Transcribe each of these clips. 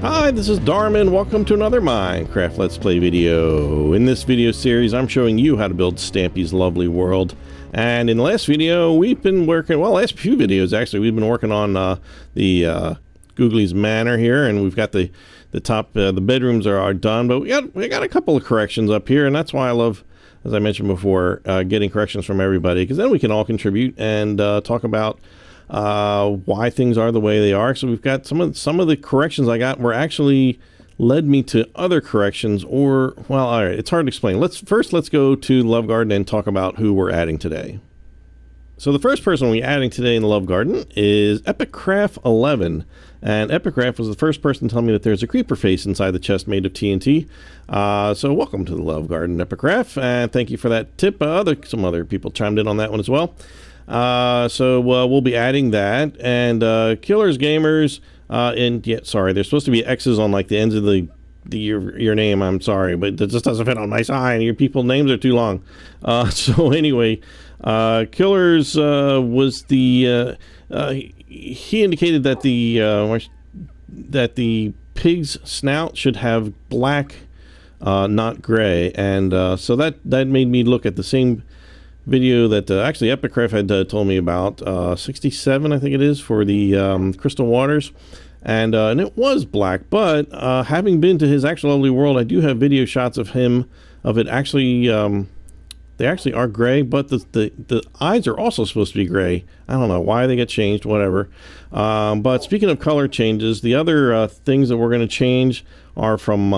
Hi, this is Darman. Welcome to another Minecraft Let's Play video. In this video series, I'm showing you how to build Stampy's lovely world. And in the last video, we've been working, well, last few videos actually, we've been working on uh, the uh, Googlies Manor here, and we've got the the top, uh, the bedrooms are, are done, but we got we got a couple of corrections up here, and that's why I love, as I mentioned before, uh, getting corrections from everybody, because then we can all contribute and uh, talk about uh, why things are the way they are. So we've got some of some of the corrections I got were actually led me to other corrections or well all right it's hard to explain. Let's first let's go to love garden and talk about who we're adding today. So the first person we're adding today in the love garden is epicraft 11 and epicraft was the first person to tell me that there's a creeper face inside the chest made of tnt uh, so welcome to the love garden epicraft and thank you for that tip. Uh, other some other people chimed in on that one as well uh, so uh, we'll be adding that. And uh, Killers Gamers, uh, and yeah, sorry, there's supposed to be X's on like the ends of the, the your, your name. I'm sorry, but it just doesn't fit on my sign. Your people names are too long. Uh, so anyway, uh, Killers uh, was the uh, uh, he indicated that the uh, that the pig's snout should have black, uh, not gray, and uh, so that that made me look at the same video that uh, actually Epicraft had uh, told me about, uh, 67 I think it is for the um, Crystal Waters, and uh, and it was black. But uh, having been to his actual lovely world, I do have video shots of him of it actually. Um, they actually are gray, but the, the, the eyes are also supposed to be gray. I don't know why they get changed, whatever. Um, but speaking of color changes, the other uh, things that we're going to change are from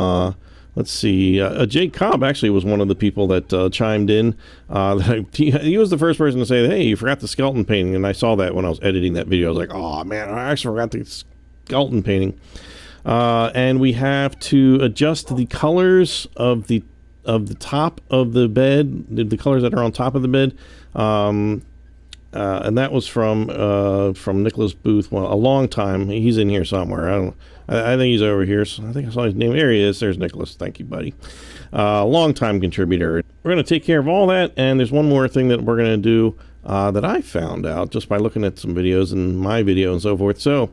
let's see. Uh, uh, Jake Cobb actually was one of the people that uh, chimed in. Uh, he, he, was the first person to say, "Hey, you forgot the skeleton painting," and I saw that when I was editing that video. I was like, "Oh man, I actually forgot the skeleton painting." Uh, and we have to adjust the colors of the of the top of the bed, the, the colors that are on top of the bed. Um, uh, and that was from uh, from Nicholas Booth. Well, a long time. He's in here somewhere. I don't. I, I, think he's over here. So I think I saw his name. There he is. There's Nicholas. Thank you, buddy. Uh, long time contributor. We're going to take care of all that. And there's one more thing that we're going to do uh, that I found out just by looking at some videos and my video and so forth. So.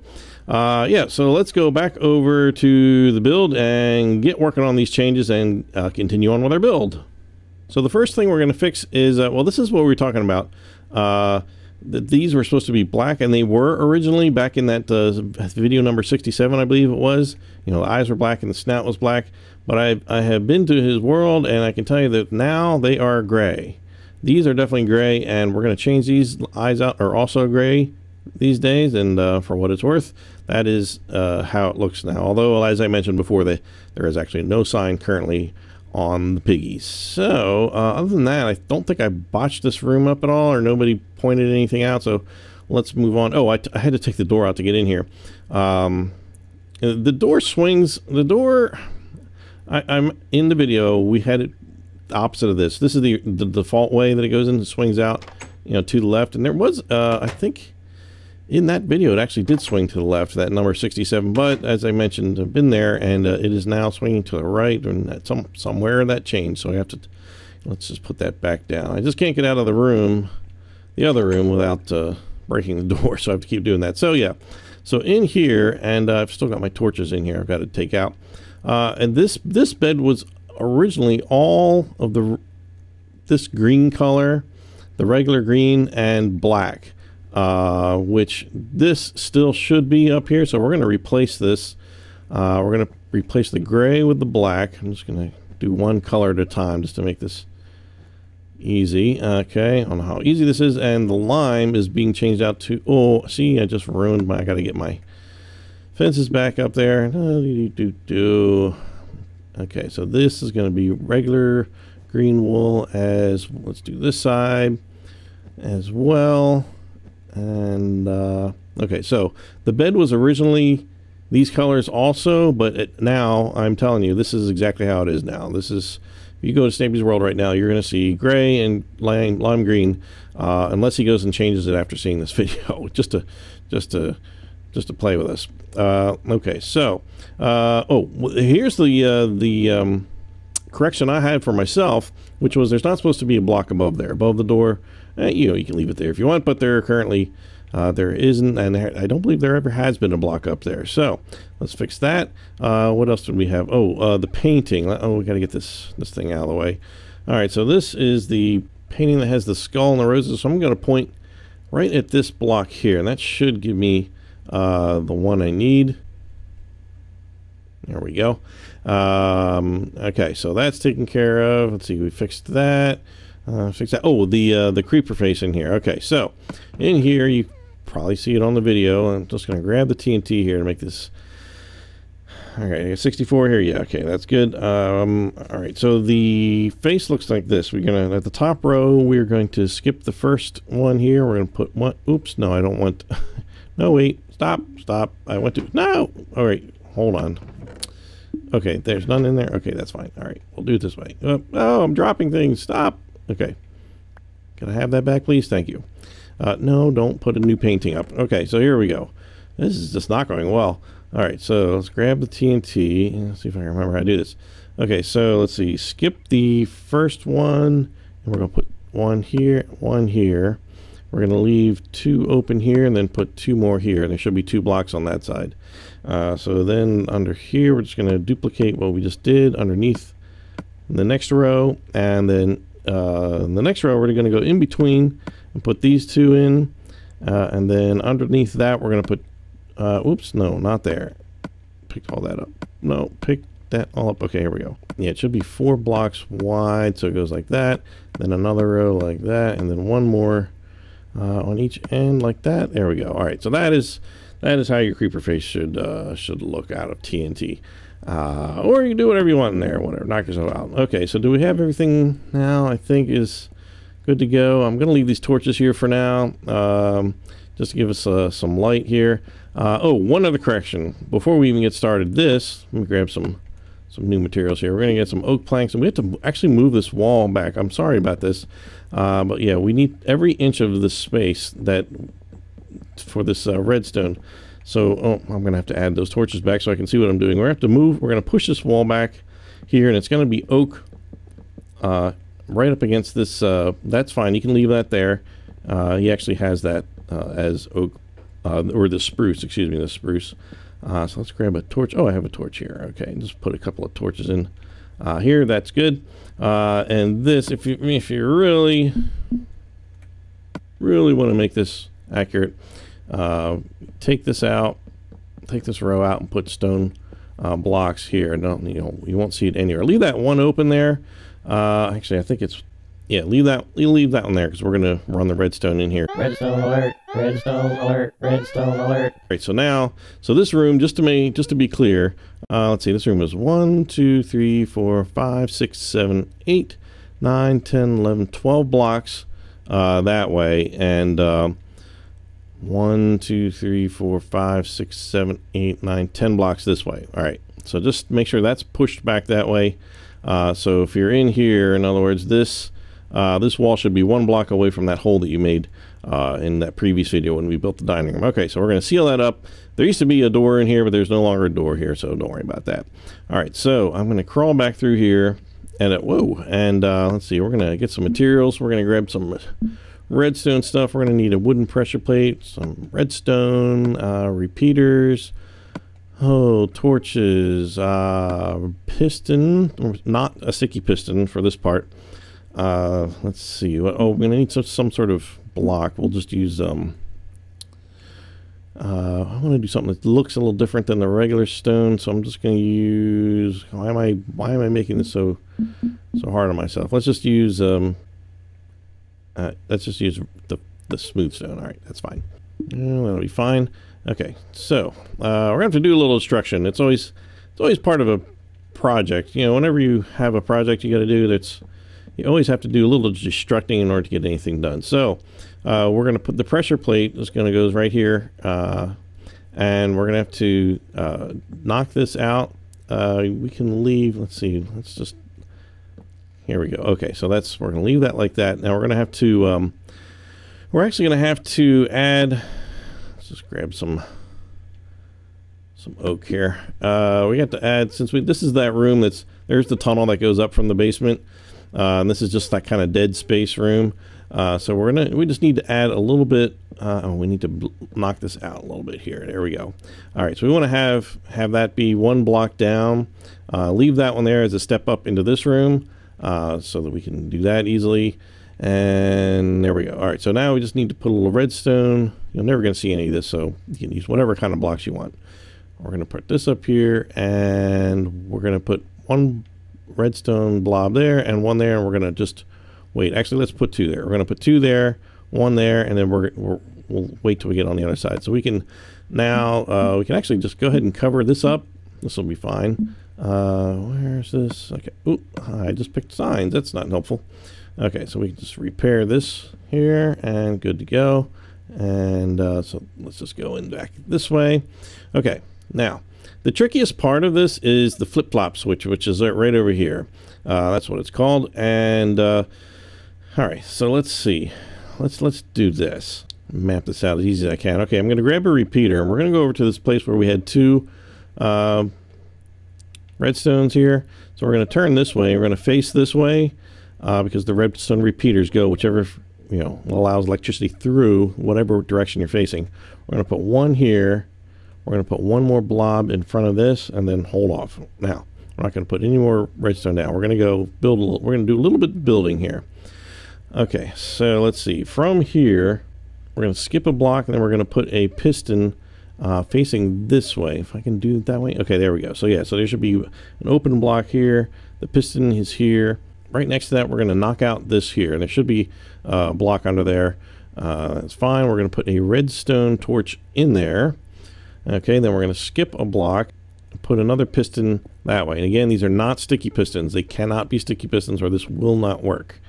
Uh, yeah, so let's go back over to the build and get working on these changes and uh, continue on with our build. So the first thing we're going to fix is, well, this is what we were talking about uh, these were supposed to be black, and they were originally back in that uh, video number 67, I believe it was. You know, the eyes were black and the snout was black. But I, I have been to his world, and I can tell you that now they are gray. These are definitely gray, and we're going to change these eyes out, are also gray these days. And uh, for what it's worth, that is uh, how it looks now. Although, as I mentioned before, they, there is actually no sign currently on the piggies. So, uh, other than that, I don't think I botched this room up at all, or nobody pointed anything out. So, let's move on. Oh, I, had to take the door out to get in here. Um, the door swings. The door. I, am in the video. We had it opposite of this. This is the the default way that it goes in. and swings out, you know, to the left. And there was, uh, I think in that video, it actually did swing to the left, that number 67. But as I mentioned, I've been there, and uh, it is now swinging to the right, and some somewhere that changed. So I have to let's just put that back down. I just can't get out of the room, the other room, without uh, breaking the door. So I have to keep doing that. So yeah, so in here, and uh, I've still got my torches in here. I've got to take out. Uh, and this this bed was originally all of the this green color, the regular green and black uh, which this still should be up here. So we're going to replace this. Uh, we're going to replace the gray with the black. I'm just going to do one color at a time just to make this easy. Okay, I don't know how easy this is. And the lime is being changed out to, oh, see, I just ruined my, I got to get my fences back up there. Okay, so this is going to be regular green wool as, let's do this side as well. And uh, okay, so the bed was originally these colors also, but it, now I'm telling you, this is exactly how it is now. This is if you go to Stampy's World right now, you're going to see gray and lime, lime green, uh, unless he goes and changes it after seeing this video, just to just to just to play with us. Uh, okay, so uh, oh, here's the uh, the um, correction I had for myself, which was there's not supposed to be a block above there, above the door uh, you know, you can leave it there if you want, but there currently uh, there isn't, and there, I don't believe there ever has been a block up there. So let's fix that. Uh, what else did we have? Oh, uh, the painting. Oh, we got to get this this thing out of the way. All right, so this is the painting that has the skull and the roses. So I'm going to point right at this block here, and that should give me uh, the one I need. There we go. Um, okay, so that's taken care of. Let's see, we fixed that. Uh, fix that. Oh, the uh, the creeper face in here. Okay, so in here you probably see it on the video. I'm just to grab the TNT here to make this. All right, 64 here. Yeah, okay, that's good. Um, all right, so the face looks like this. We're gonna at the top row. We're going to skip the first one here. We're gonna put one. Oops, no, I don't want. no, wait, stop, stop. I want to. No. All right, hold on. Okay, there's none in there. Okay, that's fine. All right, we'll do it this way. Oh, oh I'm dropping things. Stop. Okay. Can I have that back, please? Thank you. Uh, no, don't put a new painting up. Okay, so here we go. This is just not going well. All right, so let's grab the TNT. Let's see if I remember how to do this. Okay, so let's see. Skip the first one, and we're going to put one here, one here. We're going to leave two open here and then put two more here. There should be two blocks on that side. Uh, so then under here, we're just going to duplicate what we just did underneath the next row. And then uh, in the next row, we're going to go in between and put these two in. Uh, and then underneath that, we're going to put, uh, oops, no, not there. Pick all that up. No, pick that all up. Okay, here we go. Yeah, it should be four blocks wide. So it goes like that. Then another row like that. And then one more uh, on each end like that. There we go. All right, so that is that is how your creeper face should uh, should look out of TNT. Uh, or you can do whatever you want in there, whatever. Knock yourself out. Okay, so do we have everything now? I think is good to go. I'm going to leave these torches here for now, um, just to give us uh, some light here. Uh, oh, one other correction. Before we even get started, this, let me grab some some new materials here. We're going to get some oak planks, and we have to actually move this wall back. I'm sorry about this, uh, but yeah, we need every inch of the space that for this uh, redstone. So oh, I'm going to have to add those torches back so I can see what I'm doing. We're going to have to move. We're going to push this wall back here, and it's going to be oak uh, right up against this. Uh, that's fine. You can leave that there. Uh, he actually has that uh, as oak, uh, or the spruce, excuse me, the spruce. Uh, so let's grab a torch. Oh, I have a torch here. Okay, just put a couple of torches in here. That's good. and this, if you if you really really want to make this accurate, uh, take this out, take this row out and put stone uh, blocks here. No, you know, you won't see it anywhere. Leave that one open there. Uh, actually, I think it's, yeah, leave that, leave that one there because we're going to run the redstone in here. Redstone alert, redstone alert, redstone alert. All right, so now, so this room, just to me, just to be clear, uh, let's see, this room is 1, 2, 3, 4, 5, 6, 7, 8, 9, 10, 11, 12 blocks uh, that way. And, uh, one, two, three, four, five, six, seven, eight, nine, ten blocks this way. All right. So just make sure that's pushed back that way. Uh, so if you're in here, in other words, this uh, this wall should be one block away from that hole that you made uh, in that previous video when we built the dining room. Okay, so we're going to seal that up. There used to be a door in here, but there's no longer a door here, so don't worry about that. All right, so I'm going to crawl back through here, and it, whoa, and uh, let's see, we're going to get some materials. We're going to grab some redstone stuff, we're going to need a wooden pressure plate, some redstone, uh, repeaters, oh, torches, uh, piston, not a sticky piston for this part. Uh, let's see. Oh, we're going to need some, some sort of block. We'll just use, um, uh, I want to do something that looks a little different than the regular stone, so I'm just going to use. Why am I? Why am I making this so so hard on myself? Let's just use um, uh, let's just use the, the smooth stone. All right, that's fine. That'll be fine. Okay, so uh, we're going to have to do a little destruction. It's always it's always part of a project. You know, whenever you have a project you got to do, that's you always have to do a little destructing in order to get anything done. So uh, we're going to put the pressure plate is going to go right here, uh, and we're going to have to uh, knock this out. Uh, we can leave. Let's see. Let's just here we go. Okay, so that's we're going to leave that like that. Now we're going to have to um, we're actually going to have to add. Let's just grab some some oak here. Uh, we have to add since we this is that room that's there's the tunnel that goes up from the basement. Uh, and this is just that kind of dead space room. Uh, so we're gonna we just need to add a little bit. Uh, oh, we need to knock this out a little bit here. There we go. All right, so we want to have have that be one block down. Uh, leave that one there as a step up into this room, uh, so that we can do that easily. And there we go. All right, so now we just need to put a little redstone. You're never going to see any of this, so you can use whatever kind of blocks you want. We're going to put this up here, and we're going to put one redstone blob there and one there, and we're going to just wait. Actually, let's put two there. We're going to put two there, one there, and then we're, we will wait till we get on the other side. So we can now, uh, we can actually just go ahead and cover this up. This will be fine. Uh, where's this? Okay. Ooh, I just picked signs. That's not helpful. Okay, so we can just repair this here and good to go. And uh, so let's just go in back this way. Okay, now the trickiest part of this is the flip-flop switch, which is right over here. Uh, that's what it's called. And uh, all right, so let's see. Let's let's do this. Map this out as easy as I can. Okay, I'm going to grab a repeater, and we're going to go over to this place where we had two uh, redstones here. So we're going to turn this way. We're going to face this way uh, because the redstone repeaters go whichever you know allows electricity through whatever direction you're facing. We're going to put one here. We're going to put one more blob in front of this and then hold off. Now, we're not going to put any more redstone down. We're going to go build a little, we're going to do a little bit of building here. Okay, so let's see. From here, we're going to skip a block and then we're going to put a piston uh, facing this way. If I can do it that way. Okay, there we go. So yeah, so there should be an open block here. The piston is here right next to that, we're going to knock out this here. And there should be a block under there. Uh, that's fine. We're going to put a redstone torch in there. Okay, then we're going to skip a block, put another piston that way. And again, these are not sticky pistons. They cannot be sticky pistons or this will not work.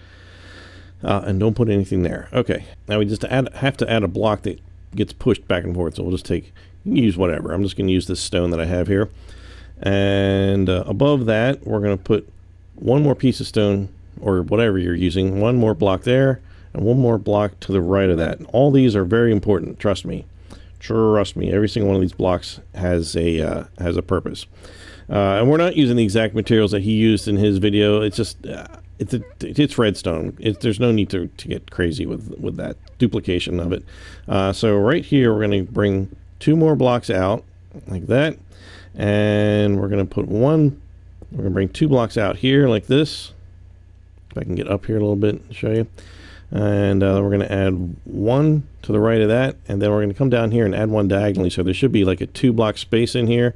Uh, and don't put anything there. Okay, now we just add, have to add a block that gets pushed back and forth. So we'll just take, use whatever. I'm just going to use this stone that I have here. And uh, above that, we're going to put one more piece of stone or whatever you're using, one more block there, and one more block to the right of that. All these are very important. Trust me. Trust me. Every single one of these blocks has a uh, has a purpose. Uh, and we're not using the exact materials that he used in his video. It's just uh, it's a, it's redstone. It, there's no need to, to get crazy with with that duplication of it. Uh, so right here, we're going to bring two more blocks out like that, and we're going to put one we're going to bring two blocks out here like this. If I can get up here a little bit and show you. And uh, we're going to add one to the right of that. And then we're going to come down here and add one diagonally. So there should be like a two block space in here.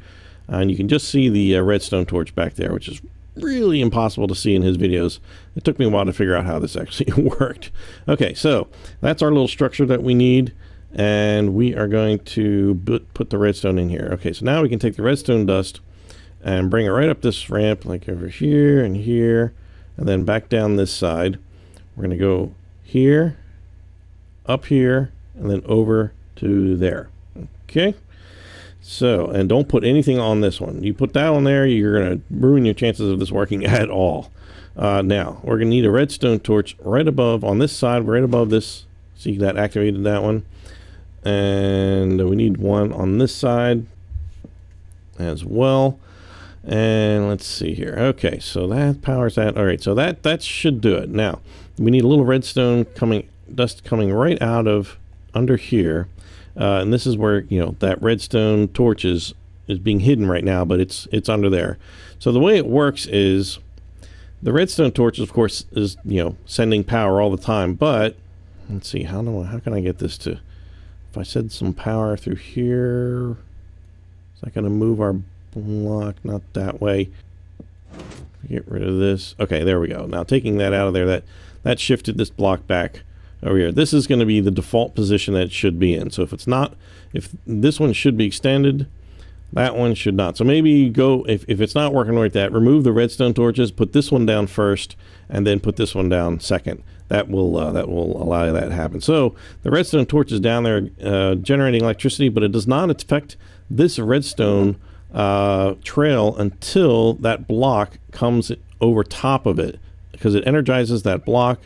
Uh, and you can just see the uh, redstone torch back there, which is really impossible to see in his videos. It took me a while to figure out how this actually worked. Okay, so that's our little structure that we need. And we are going to put the redstone in here. Okay, so now we can take the redstone dust and bring it right up this ramp like over here and here and then back down this side we're going to go here up here and then over to there okay so and don't put anything on this one you put that on there you're going to ruin your chances of this working at all uh, now we're going to need a redstone torch right above on this side right above this see that activated that one and we need one on this side as well and let's see here. Okay, so that powers that. All right, so that that should do it. Now, we need a little redstone coming, dust coming right out of under here. Uh, and this is where, you know, that redstone torch is, is being hidden right now, but it's it's under there. So the way it works is the redstone torch, of course, is, you know, sending power all the time. But let's see, how, do, I, how can I get this to, if I send some power through here, is that going to move our block, not that way. Get rid of this. Okay, there we go. Now taking that out of there, that, that shifted this block back over here. This is going to be the default position that should be in. So if it's not, if this one should be extended, that one should not. So maybe go, if, if it's not working like that, remove the redstone torches, put this one down first, and then put this one down second. That will uh, that will allow that to happen. So the redstone torch is down there uh, generating electricity, but it does not affect this redstone uh, trail until that block comes over top of it because it energizes that block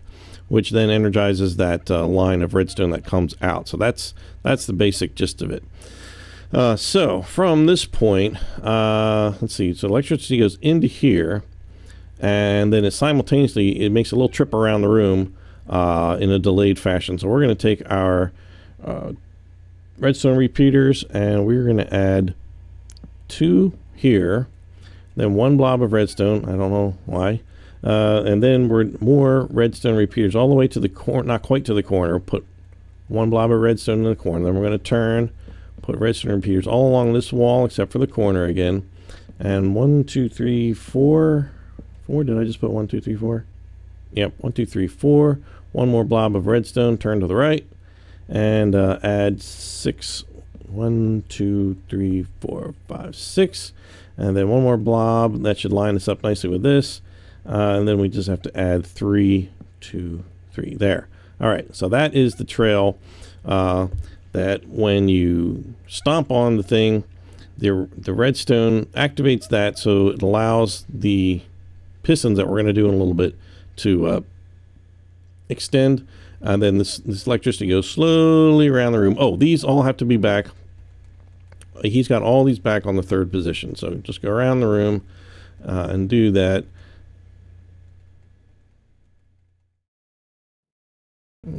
which then energizes that uh, line of redstone that comes out so that's that's the basic gist of it uh, so from this point uh, let's see so electricity goes into here and then it simultaneously it makes a little trip around the room uh, in a delayed fashion. So we're going to take our uh, redstone repeaters and we're going to add two here, then one blob of redstone. I don't know why. Uh, and then we're more redstone repeaters all the way to the corner, not quite to the corner. Put one blob of redstone in the corner. Then we're going to turn, put redstone repeaters all along this wall except for the corner again. And one, two, three, four, four. Did I just put one, two, three, four? Yep, one, two, three, four. One more blob of redstone. Turn to the right, and uh, add six. One, two, three, four, five, six, and then one more blob. That should line us up nicely with this. Uh, and then we just have to add three, two, three. There. All right. So that is the trail. Uh, that when you stomp on the thing, the the redstone activates that, so it allows the pistons that we're going to do in a little bit to uh, extend. And then this, this electricity goes slowly around the room. Oh, these all have to be back. He's got all these back on the third position. So just go around the room uh, and do that.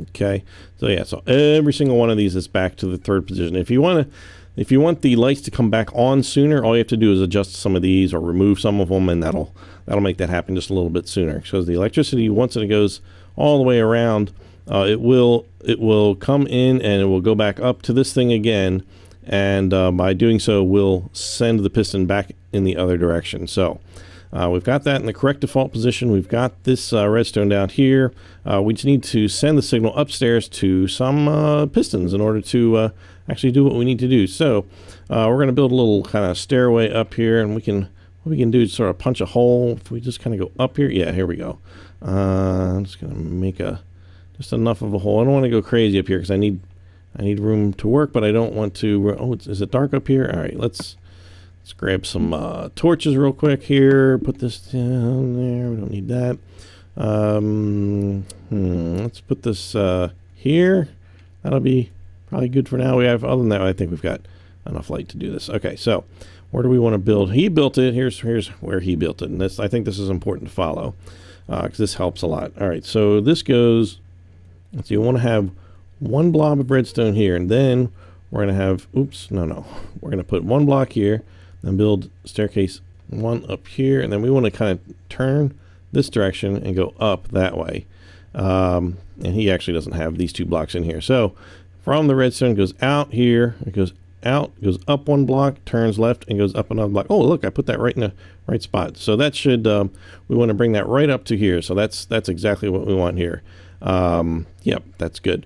Okay, so yeah, so every single one of these is back to the third position. If you want to, if you want the lights to come back on sooner, all you have to do is adjust some of these or remove some of them, and that'll that'll make that happen just a little bit sooner. Because the electricity, once it goes all the way around, uh, it will it will come in and it will go back up to this thing again, and uh, by doing so, will send the piston back in the other direction. So. Uh, we've got that in the correct default position. We've got this uh, redstone down here. Uh, we just need to send the signal upstairs to some uh, pistons in order to uh, actually do what we need to do. So uh, we're going to build a little kind of stairway up here, and we can what we can do is sort of punch a hole. If we just kind of go up here, yeah, here we go. I'm just going to make a just enough of a hole. I don't want to go crazy up here because I need I need room to work, but I don't want to. Oh, is it dark up here? All right, let's Let's grab some uh, torches real quick here. Put this down there. We don't need that. Um, hmm, let's put this uh, here. That'll be probably good for now. We have, other than that, I think we've got enough light to do this. Okay, so where do we want to build? He built it. Here's here's where he built it, and this I think this is important to follow because uh, this helps a lot. All right, so this goes. So you want to have one blob of redstone here, and then we're going to have. Oops, no, no. We're going to put one block here then build staircase one up here, and then we want to kind of turn this direction and go up that way. Um, and he actually doesn't have these two blocks in here. So from the redstone goes out here, it goes out, goes up one block, turns left, and goes up another block. Oh, look, I put that right in the right spot. So that should, um, we want to bring that right up to here. So that's that's exactly what we want here. Um, yep, that's good.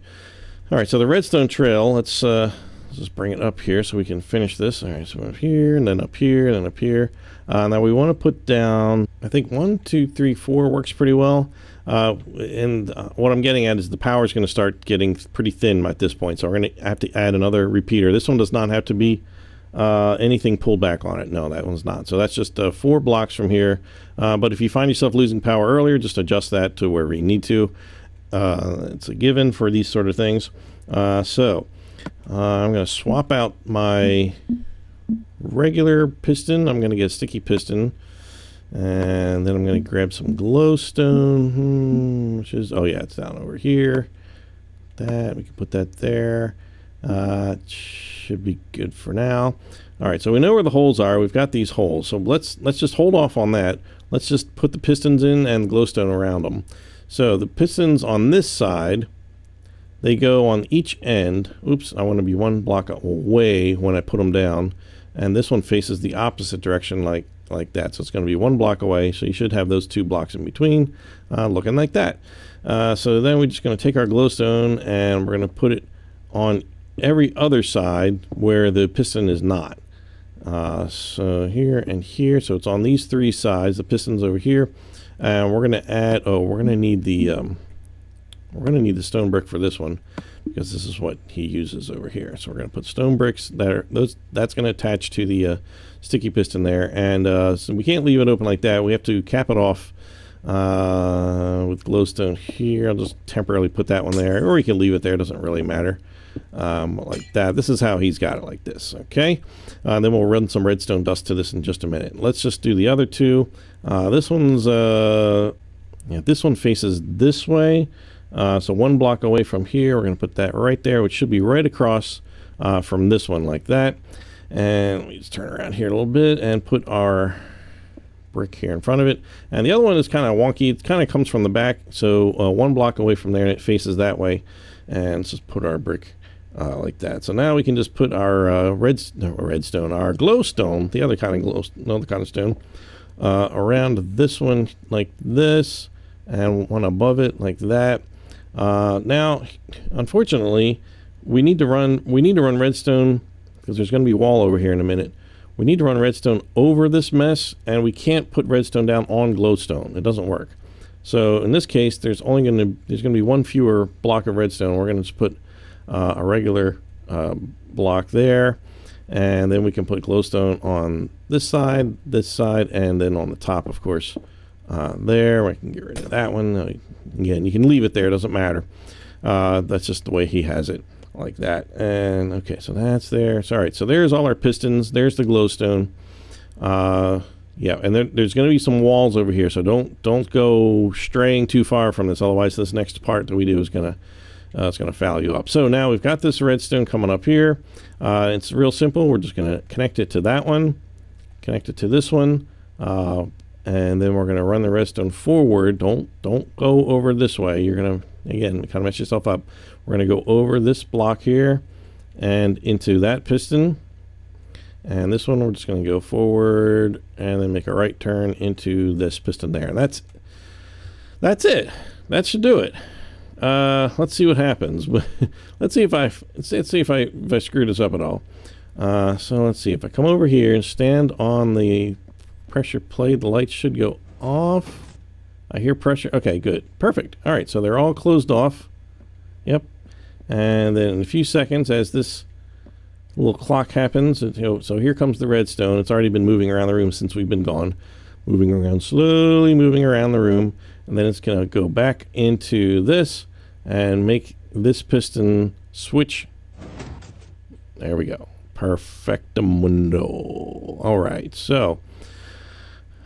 All right, so the redstone trail, let's uh, Let's just bring it up here so we can finish this. All right, so up here, and then up here, and then up here. Uh, now we want to put down, I think one, two, three, four works pretty well. Uh, and uh, what I'm getting at is the power is going to start getting pretty thin at this point. So we're going to have to add another repeater. This one does not have to be uh, anything pulled back on it. No, that one's not. So that's just uh, four blocks from here. Uh, but if you find yourself losing power earlier, just adjust that to wherever you need to. Uh, it's a given for these sort of things. Uh, so uh, I'm going to swap out my regular piston. I'm going to get a sticky piston. And then I'm going to grab some glowstone, hmm, which is, oh yeah, it's down over here. That, we can put that there. Uh, should be good for now. All right, so we know where the holes are. We've got these holes. So let's let's just hold off on that. Let's just put the pistons in and glowstone around them. So the pistons on this side they go on each end. Oops, I want to be one block away when I put them down. And this one faces the opposite direction like, like that. So it's going to be one block away. So you should have those two blocks in between uh, looking like that. Uh, so then we're just going to take our glowstone and we're going to put it on every other side where the piston is not. Uh, so here and here. So it's on these three sides. The piston's over here. And we're going to add, oh, we're going to need the... Um, we're going to need the stone brick for this one because this is what he uses over here. So we're going to put stone bricks that are those that's going to attach to the uh, sticky piston there, and uh, so we can't leave it open like that. We have to cap it off uh, with glowstone here. I'll just temporarily put that one there, or we can leave it there. It doesn't really matter. Um, like that. This is how he's got it like this. Okay. Uh, then we'll run some redstone dust to this in just a minute. Let's just do the other two. Uh, this one's uh, yeah. This one faces this way. Uh, so one block away from here, we're going to put that right there, which should be right across uh, from this one like that. And we just turn around here a little bit and put our brick here in front of it. And the other one is kind of wonky. It kind of comes from the back. So uh, one block away from there and it faces that way. And let's just put our brick uh, like that. So now we can just put our uh, red, redstone, our glowstone, the other kind of glow, another kind of stone, uh, around this one like this, and one above it like that. Uh, now, unfortunately, we need to run we need to run redstone because there's going to be wall over here in a minute. We need to run redstone over this mess, and we can't put redstone down on glowstone. It doesn't work. So in this case, there's only going to there's going to be one fewer block of redstone. We're going to just put uh, a regular uh, block there, and then we can put glowstone on this side, this side, and then on the top, of course, uh, there. We can get rid of that one. Again, you can leave it there; it doesn't matter. Uh, that's just the way he has it, like that. And okay, so that's there. So, all right, so there's all our pistons. There's the glowstone. Uh, yeah, and there, there's going to be some walls over here, so don't don't go straying too far from this. Otherwise, this next part that we do is going to uh, it's going to foul you up. So now we've got this redstone coming up here. Uh, it's real simple. We're just going to connect it to that one, connect it to this one, uh, and then we're going to run the redstone forward. Don't don't go over this way. You're going to again kind of mess yourself up. We're going to go over this block here and into that piston. And this one we're just going to go forward and then make a right turn into this piston there. And that's that's it. That should do it. Uh, let's see what happens. let's see if I let's see if I if I screw this up at all. Uh, so let's see if I come over here and stand on the pressure plate. The lights should go off. I hear pressure. Okay, good, perfect. All right, so they're all closed off. Yep. And then in a few seconds, as this little clock happens, you know, so here comes the redstone. It's already been moving around the room since we've been gone, moving around slowly, moving around the room and then it's going to go back into this and make this piston switch. There we go. Perfectamundo. All right, so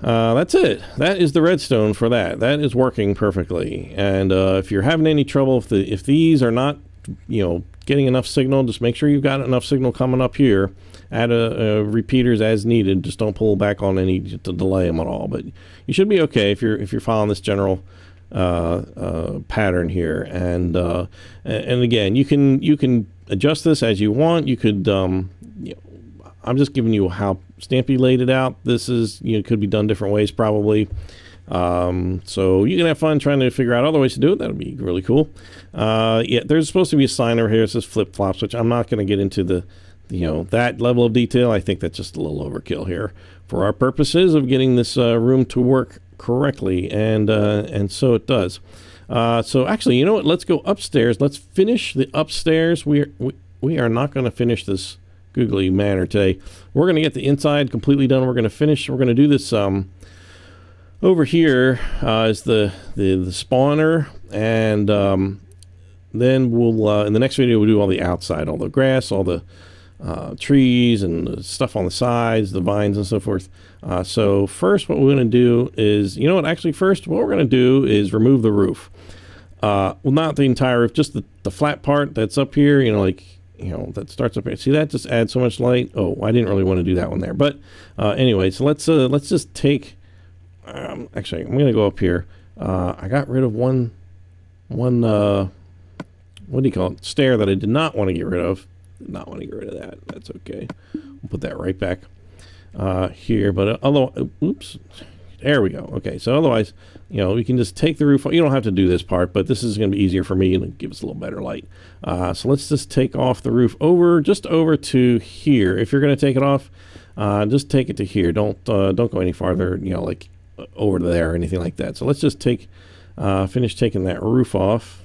uh, that's it. That is the redstone for that. That is working perfectly. And uh, if you're having any trouble, if the if these are not, you know, getting enough signal, just make sure you've got enough signal coming up here. Add a, a repeaters as needed. Just don't pull back on any to delay them at all. But you should be okay if you're if you're following this general uh, uh, pattern here. And uh, and again, you can you can adjust this as you want. You could. Um, you know, I'm just giving you how Stampy laid it out. This is you know could be done different ways probably. Um, so you can have fun trying to figure out other ways to do it. That would be really cool. Uh, yeah, there's supposed to be a sign over here. It says flip flops, which I'm not going to get into the, you know, that level of detail. I think that's just a little overkill here for our purposes of getting this uh, room to work correctly, and uh, and so it does. Uh, so actually, you know what? Let's go upstairs. Let's finish the upstairs. We are, we, we are not going to finish this Googly Manor today. We're going to get the inside completely done. We're going to finish. We're going to do this. Um, over here uh, is the, the, the spawner, and um, then we'll uh, in the next video we'll do all the outside, all the grass, all the uh, trees and stuff on the sides, the vines and so forth. Uh, so first, what we're going to do is, you know what? Actually, first, what we're going to do is remove the roof. Uh, well, not the entire roof, just the, the flat part that's up here. You know, like you know that starts up here. See that just adds so much light. Oh, I didn't really want to do that one there, but uh, anyway, so let's uh, let's just take um, actually, I'm going to go up here. Uh, I got rid of one, one, uh, what do you call it? Stair that I did not want to get rid of. Did not want to get rid of that. That's okay. We'll put that right back uh, here. But uh, although, oops, there we go. Okay, so otherwise, you know, we can just take the roof. Off. You don't have to do this part, but this is going to be easier for me and give us a little better light. Uh, so let's just take off the roof over, just over to here. If you're going to take it off, uh, just take it to here. Don't uh, don't go any farther. You know, like over there or anything like that. So let's just take uh, finish taking that roof off.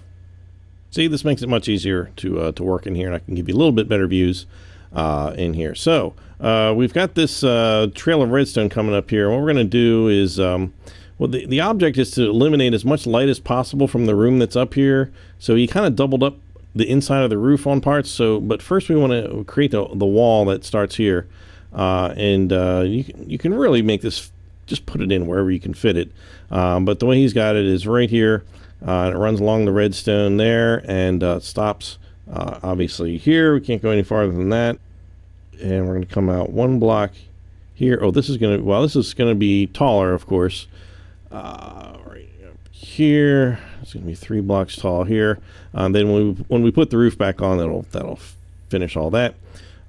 See, this makes it much easier to uh, to work in here, and I can give you a little bit better views uh, in here. So uh, we've got this uh, trail of redstone coming up here. What we're going to do is, um, well, the, the object is to eliminate as much light as possible from the room that's up here. So he kind of doubled up the inside of the roof on parts. So, but first we want to create the, the wall that starts here. Uh, and uh, you, you can really make this just put it in wherever you can fit it. Um, but the way he's got it is right here. Uh, it runs along the redstone there and uh, stops uh, obviously here. We can't go any farther than that. And we're going to come out one block here. Oh, this is going to, well, this is going to be taller, of course. Uh, right here. It's going to be three blocks tall here. Uh, then when we, when we put the roof back on, that'll, that'll finish all that.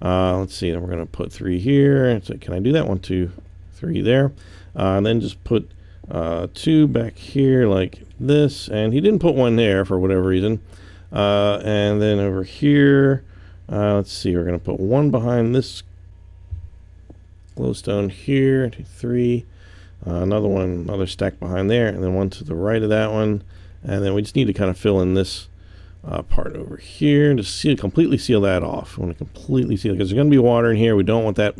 Uh, let's see, then we're going to put three here. So can I do that? One, two, three there. Uh, and then just put uh, two back here like this. And he didn't put one there for whatever reason. Uh, and then over here, uh, let's see, we're going to put one behind this glowstone here, two, three. Uh, another one, another stack behind there, and then one to the right of that one. And then we just need to kind of fill in this uh, part over here to seal, completely seal that off. We want to completely seal because there's going to be water in here. We don't want that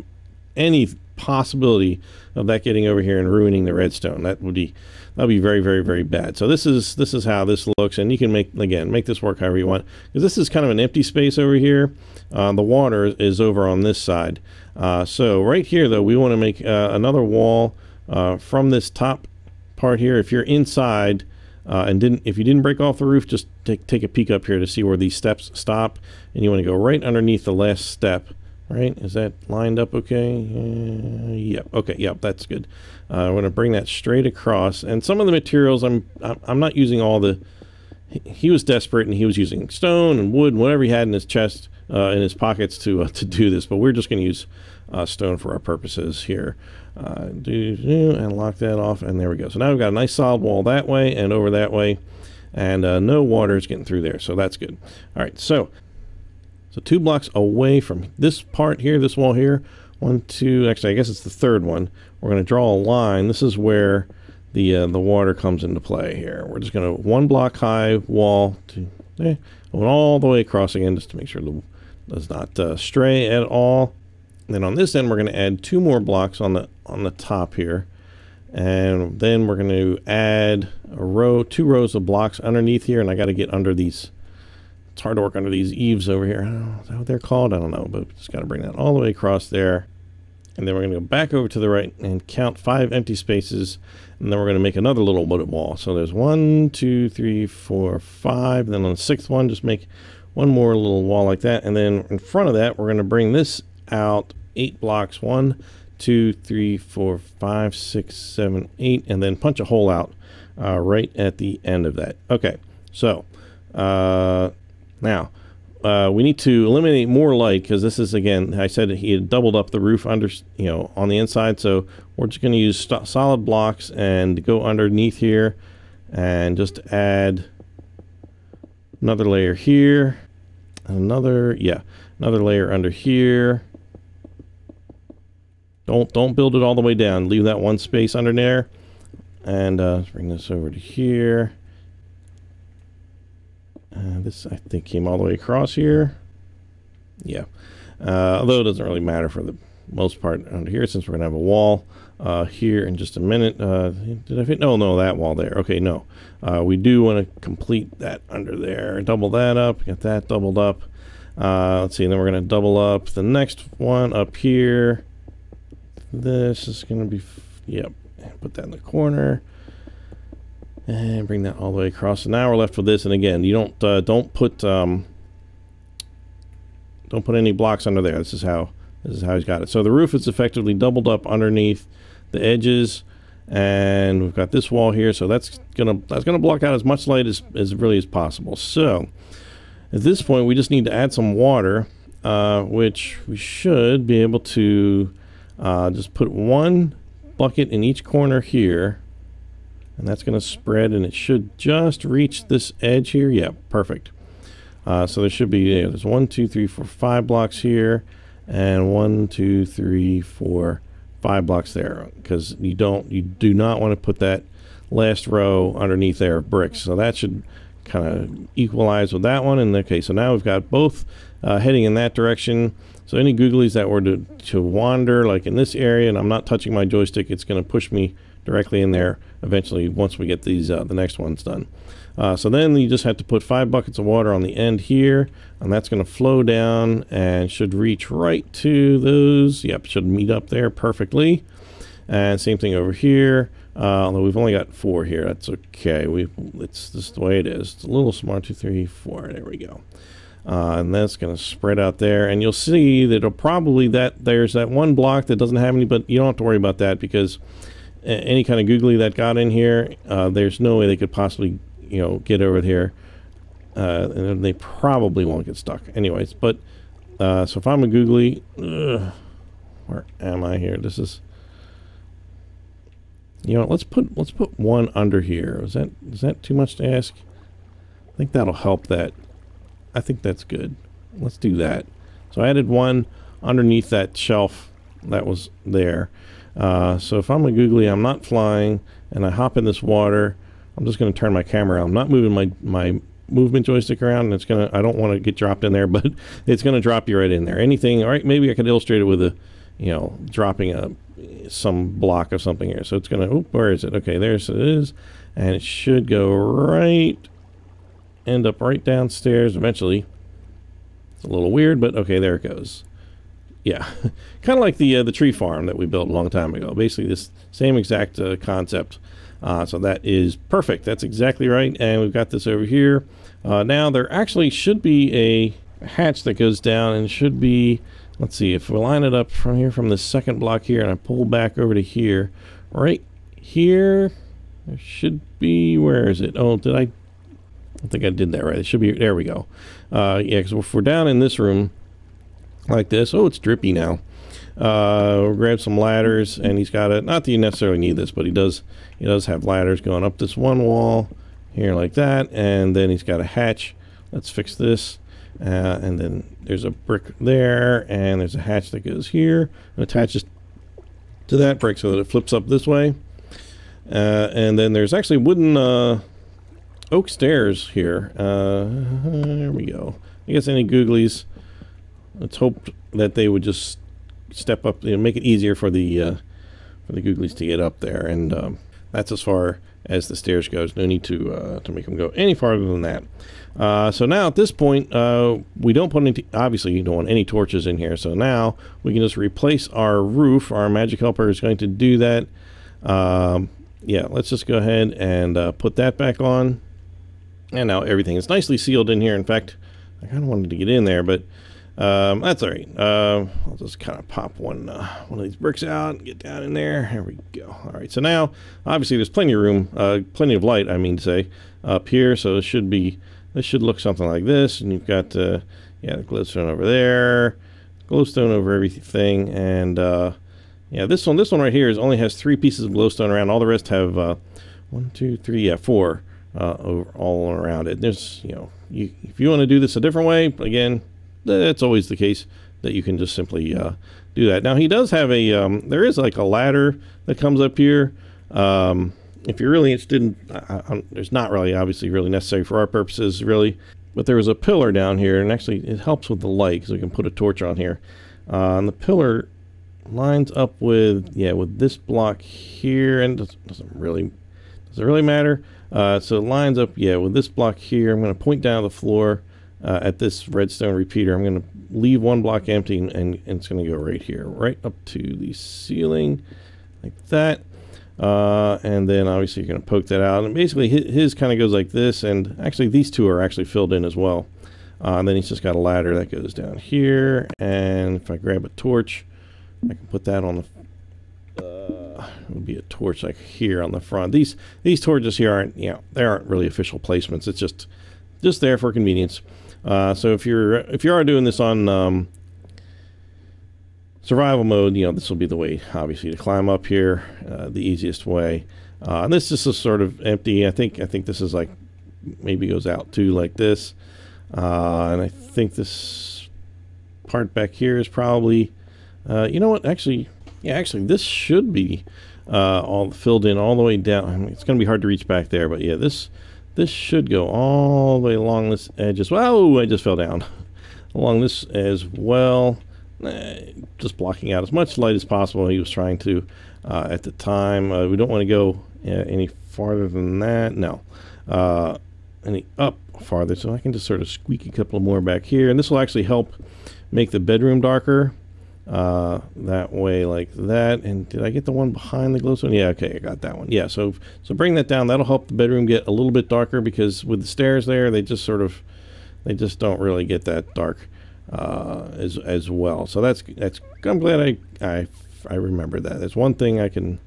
any possibility of that getting over here and ruining the redstone. That would be that would be very very very bad. So this is this is how this looks, and you can make again make this work however you want because this is kind of an empty space over here. Uh, the water is over on this side. Uh, so right here though, we want to make uh, another wall uh, from this top part here. If you're inside. Uh, and didn't if you didn't break off the roof, just take take a peek up here to see where these steps stop, and you want to go right underneath the last step right? Is that lined up okay? Uh, yep. Okay. Yep. That's good. Uh, I'm going to bring that straight across. And some of the materials, I'm I'm not using all the. He was desperate and he was using stone and wood and whatever he had in his chest, uh, in his pockets to uh, to do this. But we're just going to use uh, stone for our purposes here. Uh, do, do, and lock that off. And there we go. So now we've got a nice solid wall that way and over that way. And no water is getting through there. So that's good. All right. So so two blocks away from this part here, this wall here, one, two, actually I guess it's the third one. We're going to draw a line. This is where the uh, the water comes into play here. We're just going to one block high wall to eh, going all the way across again just to make sure it does not uh, stray at all. And then on this end we're going to add two more blocks on the on the top here. And then we're going to add a row, two rows of blocks underneath here, and I got to get under these it's hard to work under these eaves over here. That what they're called? I don't know, but just got to bring that all the way across there. And then we're going to go back over to the right and count five empty spaces. And then we're going to make another little wooden wall. So there's one, two, three, four, five. Then on the sixth one, just make one more little wall like that. And then in front of that, we're going to bring this out eight blocks. One, two, three, four, five, six, seven, eight. And then punch a hole out uh, right at the end of that. Okay, so uh, now, uh, we need to eliminate more light because this is again I said he had doubled up the roof under you know on the inside so we're just going to use solid blocks and go underneath here and just add another layer here another yeah another layer under here. Don't don't build it all the way down. Leave that one space under there. And uh, bring this over to here uh, this, I think, came all the way across here. Yeah. Uh, although it doesn't really matter for the most part under here since we're going to have a wall uh, here in just a minute. Uh, did I fit? No, no, that wall there. Okay, no. Uh, we do want to complete that under there. Double that up. Get that doubled up. Uh, let's see. And then we're going to double up the next one up here. This is going to be, yep. Put that in the corner and bring that all the way across. So now we're left with this, and again, you don't uh, don't put um, don't put any blocks under there. This is how this is how he's got it. So the roof is effectively doubled up underneath the edges, and we've got this wall here. So that's gonna that's gonna block out as much light as as really as possible. So at this point, we just need to add some water, uh, which we should be able to uh, just put one bucket in each corner here and that's going to spread and it should just reach this edge here. Yeah perfect. Uh, so there should be yeah, there's one two three four five blocks here and one two three four five blocks there because you don't you do not want to put that last row underneath there of bricks. So that should kind of equalize with that one and okay so now we've got both uh, heading in that direction. So any googlies that were to, to wander like in this area and I'm not touching my joystick it's going to push me directly in there eventually once we get these uh, the next ones done. Uh, so then you just have to put five buckets of water on the end here, and that's going to flow down and should reach right to those. Yep, should meet up there perfectly. And same thing over here. Uh, although we've only got four here, that's okay. We it's just the way it is. It's a little small. Two, three, four. There we go. Uh, and that's going to spread out there, and you'll see that it'll probably that there's that one block that doesn't have any, but you don't have to worry about that because any kind of googly that got in here, uh, there's no way they could possibly you know get over here, uh, and they probably won't get stuck anyways. But uh, so if I'm a googly, ugh, where am I here? This is you know, let's put let's put one under here. Is that is that too much to ask? I think that'll help that. I think that's good. Let's do that. So I added one underneath that shelf that was there. Uh, so if I'm a googly, I'm not flying, and I hop in this water, I'm just going to turn my camera. I'm not moving my my movement joystick around, and it's gonna. I don't want to get dropped in there, but it's going to drop you right in there. Anything. All right, maybe I could illustrate it with a, you know, dropping a some block of something here. So it's going to, where is it? Okay, there's it is. And it should go right, end up right downstairs eventually. It's a little weird, but okay, there it goes. Yeah, kind of like the uh, the tree farm that we built a long time ago. Basically, this same exact uh, concept. Uh, so that is perfect. That's exactly right. And we've got this over here. Uh, now there actually should be a hatch that goes down and should be let's see if we line it up from here from the second block here and I pull back over to here right here there should be where is it oh did I I think I did that right it should be there we go uh, yeah because if we're down in this room like this oh it's drippy now uh, we'll grab some ladders and he's got it not that you necessarily need this but he does he does have ladders going up this one wall here like that and then he's got a hatch let's fix this uh, and then there's a brick there, and there's a hatch that goes here and attaches to that brick so that it flips up this way. Uh, and then there's actually wooden uh, oak stairs here. Uh, there we go. I guess any googlies, let's hope that they would just step up, you know, make it easier for the uh, for the googlies to get up there. And um, that's as far as the stairs goes. No need to uh, to make them go any farther than that. Uh, so now at this point, uh, we don't put any. Obviously, you don't want any torches in here. So now we can just replace our roof. Our magic helper is going to do that. Um, yeah, let's just go ahead and uh, put that back on. And now everything is nicely sealed in here. In fact, I kind of wanted to get in there, but um, that's all right. Uh, I'll just kind of pop one uh, one of these bricks out and get down in there. There we go. All right. So now, obviously, there's plenty of room, uh, plenty of light. I mean to say, up here. So it should be this should look something like this. And you've got, uh, yeah, the glowstone over there, glowstone over everything. And, uh, yeah, this one, this one right here is only has three pieces of glowstone around. All the rest have, uh, one, two, three, yeah, four, uh, over, all around it. There's, you know, you, if you want to do this a different way, again, that's always the case that you can just simply, uh, do that. Now he does have a, um, there is like a ladder that comes up here. Um, if you're really interested in, uh, there's not really obviously really necessary for our purposes really, but there was a pillar down here, and actually it helps with the light because we can put a torch on here. Uh, and the pillar lines up with yeah with this block here, and doesn't really does it really matter? Uh, so it lines up yeah with this block here. I'm going to point down the floor uh, at this redstone repeater. I'm going to leave one block empty, and, and it's going to go right here, right up to the ceiling, like that. Uh, and then obviously you're going to poke that out. And basically his, his kind of goes like this. And actually these two are actually filled in as well. Uh, and then he's just got a ladder that goes down here. And if I grab a torch, I can put that on the uh, it would be a torch like here on the front. These these torches here aren't you know they aren't really official placements. It's just just there for convenience. Uh, so if you're if you are doing this on um, survival mode, you know, this will be the way, obviously, to climb up here, uh, the easiest way. Uh, and this is sort of empty. I think I think this is like maybe goes out too like this. Uh, and I think this part back here is probably, uh, you know what? Actually, yeah, actually, this should be uh, all filled in all the way down. I mean, it's going to be hard to reach back there, but yeah, this this should go all the way along this edge as well. I just fell down along this as well. Eh, just blocking out as much light as possible. He was trying to uh, at the time. Uh, we don't want to go uh, any farther than that. No. Uh, any up farther. So I can just sort of squeak a couple more back here. And this will actually help make the bedroom darker. Uh, that way like that. And did I get the one behind the glowstone? Yeah, okay, I got that one. Yeah, so so bring that down. That'll help the bedroom get a little bit darker because with the stairs there, they just sort of they just don't really get that dark uh, as as well. So that's that's. I'm glad I I I remember that. That's one thing I can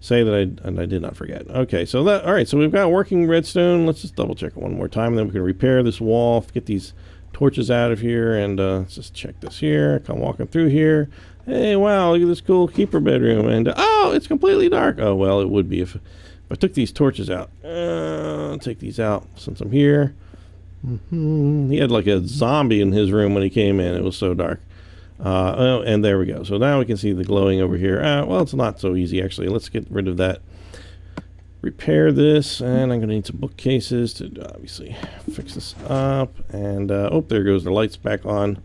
say that I and I did not forget. Okay, so that all right. So we've got working redstone. Let's just double check it one more time, and then we can repair this wall. Get these torches out of here, and uh, let's just check this here. Come walking through here. Hey, wow! Look at this cool keeper bedroom, and uh, oh, it's completely dark. Oh well, it would be if, if I took these torches out. Uh, take these out since I'm here. Mm-hmm. He had like a zombie in his room when he came in. It was so dark. Uh, oh, and there we go. So now we can see the glowing over here. Uh, well, it's not so easy actually. Let's get rid of that. Repair this, and I'm going to need some bookcases to obviously fix this up. And uh, oh, there goes the lights back on.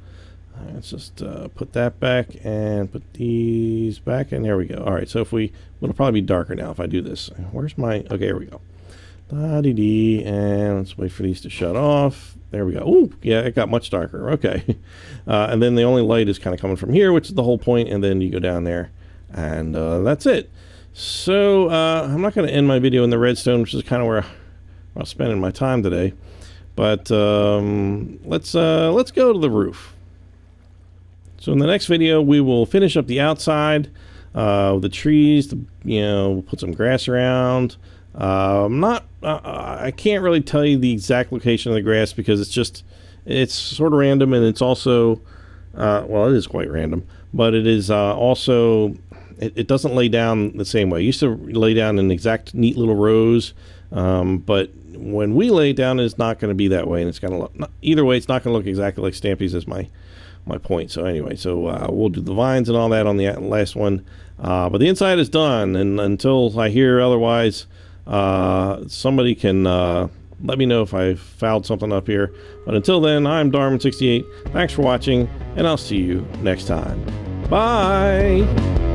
Let's just uh, put that back and put these back, and there we go. All right, so if we, it'll probably be darker now if I do this. Where's my? Okay, here we go. Da dee dee, and let's wait for these to shut off. There we go. Oh, yeah, it got much darker. Okay. Uh, and then the only light is kind of coming from here, which is the whole point, and then you go down there, and uh, that's it. So uh, I'm not going to end my video in the redstone, which is kind of where I'm spending my time today. But um, let's uh, let's go to the roof. So in the next video, we will finish up the outside, uh, the trees. The, you know, we'll put some grass around. I'm not. Uh, I can't really tell you the exact location of the grass because it's just it's sort of random and it's also uh, well, it is quite random, but it is uh, also it, it, doesn't lay down the same way. It used to lay down in exact neat little rows, um, but when we lay down, it's not going to be that way, and it's going to look not, either way. It's not going to look exactly like Stampy's as my my point. So anyway, so uh, we'll do the vines and all that on the last one, uh, but the inside is done, and until I hear otherwise uh, somebody can uh, let me know if I fouled something up here. But until then, I'm Darman68. Thanks for watching, and I'll see you next time. Bye!